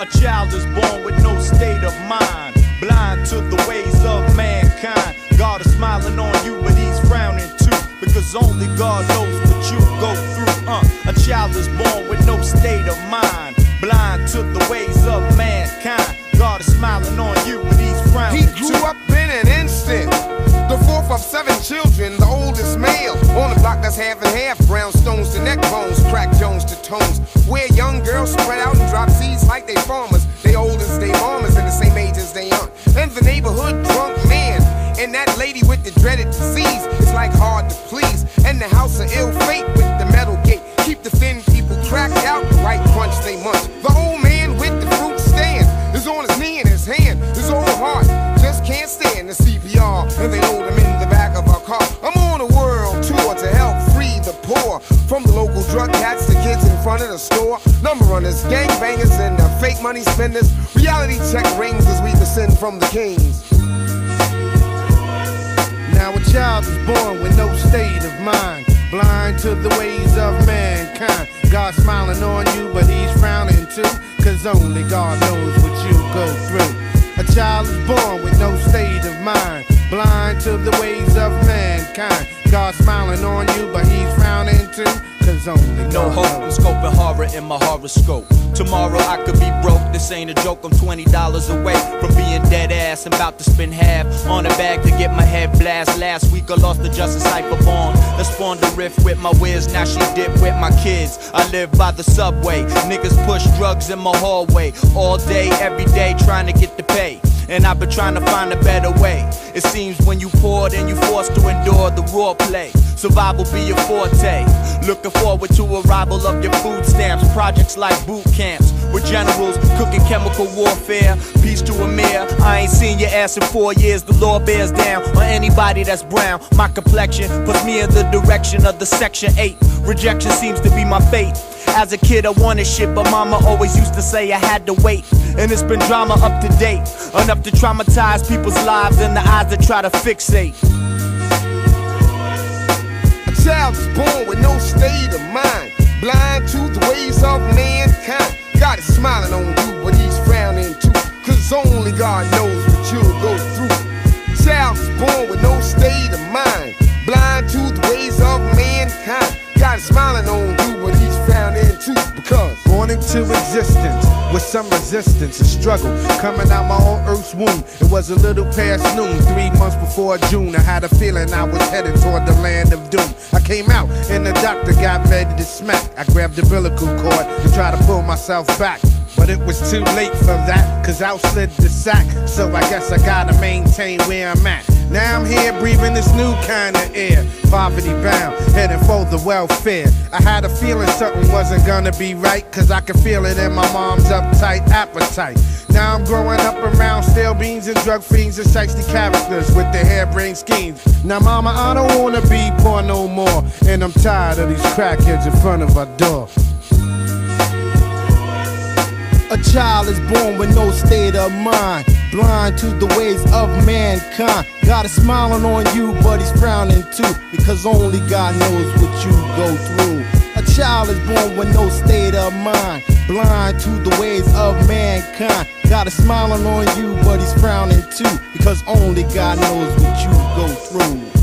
A child is born with no state of mind, blind to the ways of mankind. God is smiling on you, but he's frowning too, because only God knows what you go through. Uh, a child is born with no state of mind, blind to the ways of mankind. God is smiling on you, but he's frowning He grew too. up in an instant. The fourth of seven children, the oldest male. On the block that's half and half. Brownstones to neck bones, crack Jones to tones. Where young girls spread out they farmers. They old as they mamas and the same age as they aunt. And the neighborhood drunk man. And that lady with the dreaded disease. It's like hard to please. And the house of ill fate with front of the store. Number runners, gangbangers, and the fake money spenders. Reality check rings as we descend from the kings. Now a child is born with no state of mind, blind to the ways of mankind. God smiling on you, but he's frowning too, cause only God knows what you go through. A child is born with no state of mind, blind to the ways of mankind. God smiling on you, but he's frowning too, only No hope, I'm scoping horror in my horoscope. Tomorrow I could be broke, this ain't a joke. I'm $20 away from being dead ass. I'm about to spend half on a bag to get my head blast. Last week I lost the Justice Hyperbomb. That spawned a rift with my whiz. Now she dip with my kids. I live by the subway. Niggas push drugs in my hallway. All day, every day, trying to get the pay. And I've been trying to find a better way. It seems when you poor, then you forced to endure the raw play. Survival be your forte. Looking forward to arrival of your food stamps. Projects like boot camps with generals cooking chemical warfare. Peace to a Amir. I ain't seen your ass in four years. The law bears down on anybody that's brown. My complexion puts me in the direction of the Section 8. Rejection seems to be my fate. As a kid, I wanted shit, but mama always used to say I had to wait. And it's been drama up to date, enough to traumatize people's lives in the eyes that try to fixate. A child is born with no state of mind, blind to the ways of mankind. God is smiling on some resistance and struggle. Coming out my own earth's womb. It was a little past noon, three months before June. I had a feeling I was headed toward the land of doom. I came out and the doctor got ready to smack. I grabbed the umbilical cord to try to pull myself back. But it was too late for that, cause out slid the sack. So I guess I gotta maintain where I'm at. Now I'm here breathing this new kind of air. Poverty bound, heading for the welfare. I had a feeling something wasn't gonna be right, cause I could feel it in my mom's uptight appetite. Now I'm growing up around stale beans and drug fiends and shiesty characters with their harebrained schemes. Now, mama, I don't wanna be poor no more, and I'm tired of these crackheads in front of our door. A child is born with no state of mind, blind to the ways of mankind. God is smiling on you, but he's frowning too, because only God knows what you go through. A child is born with no state of mind, blind to the ways of mankind. God is smiling on you, but he's frowning too, because only God knows what you go through.